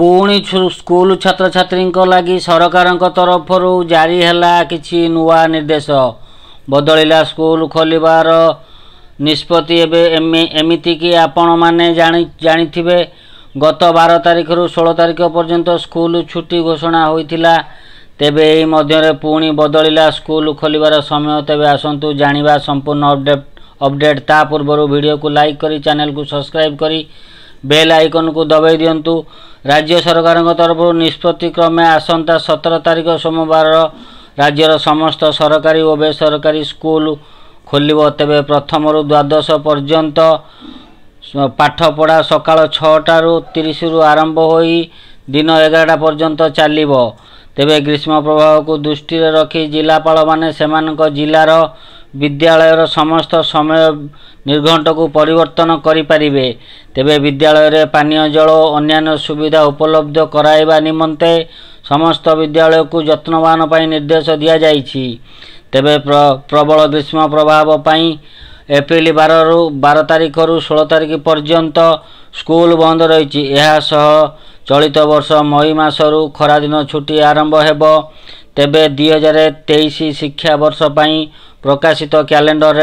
ପୁଣି ଛୁ- ସ୍କୁଲ ଛାତ୍ରଛାତ୍ରୀଙ୍କ ଲାଗି ସରକାରଙ୍କ ତରଫରୁ ଜାରି ହେଲା କିଛି ନୂଆ ନିର୍ଦ୍ଦେଶ। ବଦଳିଲା ସ୍କୁଲ ଖୋଲିବାର ନିଷ୍ପତ୍ତି ଏବେ ଏମି ଏମିତିକି ଆପଣମାନେ ଜାଣି ଜାଣିଥିବେ ଗତ ବାର ତାରିଖରୁ ଷୋହଳ ତାରିଖ ପର୍ଯ୍ୟନ୍ତ ସ୍କୁଲ ଛୁଟି ଘୋଷଣା ହୋଇଥିଲା। ତେବେ ଏହି ମଧ୍ୟରେ ପୁଣି ବଦଳିଲା ସ୍କୁଲ ଖୋଲିବାର ସମୟ। ତେବେ ଆସନ୍ତୁ ଜାଣିବା ସମ୍ପୂର୍ଣ୍ଣ ଅପଡେଟ୍ ଅପଡେଟ୍। ତା ପୂର୍ବରୁ ଭିଡ଼ିଓକୁ ଲାଇକ୍ କରି ଚ୍ୟାନେଲକୁ ସବସ୍କ୍ରାଇବ୍ କରି ବେଲ୍ ଆଇକନ୍କୁ ଦବାଇ ଦିଅନ୍ତୁ। ରାଜ୍ୟ ସରକାରଙ୍କ ତରଫରୁ ନିଷ୍ପତ୍ତି କ୍ରମେ ଆସନ୍ତା ସତର ତାରିଖ ସୋମବାର ରାଜ୍ୟର ସମସ୍ତ ସରକାରୀ ଓ ବେସରକାରୀ ସ୍କୁଲ ଖୋଲିବ। ତେବେ ପ୍ରଥମରୁ ଦ୍ୱାଦଶ ପର୍ଯ୍ୟନ୍ତ ପାଠପଢ଼ା ସକାଳ ଛଅଟାରୁ ତିରିଶରୁ ଆରମ୍ଭ ହୋଇ ଦିନ ଏଗାରଟା ପର୍ଯ୍ୟନ୍ତ ଚାଲିବ। ତେବେ ଗ୍ରୀଷ୍ମ ପ୍ରବାହକୁ ଦୃଷ୍ଟିରେ ରଖି ଜିଲ୍ଲାପାଳମାନେ ସେମାନଙ୍କ ଜିଲ୍ଲାର ବିଦ୍ୟାଳୟର ସମସ୍ତ ସମୟ ନିର୍ଘଣ୍ଟକୁ ପରିବର୍ତ୍ତନ କରିପାରିବେ। ତେବେ ବିଦ୍ୟାଳୟରେ ପାନୀୟ ଜଳ ଓ ଅନ୍ୟାନ୍ୟ ସୁବିଧା ଉପଲବ୍ଧ କରାଇବା ନିମନ୍ତେ ସମସ୍ତ ବିଦ୍ୟାଳୟକୁ ଯତ୍ନବାନ ପାଇଁ ନିର୍ଦ୍ଦେଶ ଦିଆଯାଇଛି। ତେବେ ପ୍ର- ପ୍ରବଳ ଗ୍ରୀଷ୍ମ ପ୍ରଭାବ ପାଇଁ ଏପ୍ରିଲ ବାରରୁ ବାର ତାରିଖରୁ ଷୋହଳ ତାରିଖ ପର୍ଯ୍ୟନ୍ତ ସ୍କୁଲ ବନ୍ଦ ରହିଛି। ଏହା ସହ ଚଳିତ ବର୍ଷ ମଇ ମାସରୁ ଖରାଦିନ ଛୁଟି ଆରମ୍ଭ ହେବ। ତେବେ ଦୁଇ ହଜାର ତେଇଶ ଶିକ୍ଷାବର୍ଷ ପାଇଁ ପ୍ରକାଶିତ କ୍ୟାଲେଣ୍ଡରରେ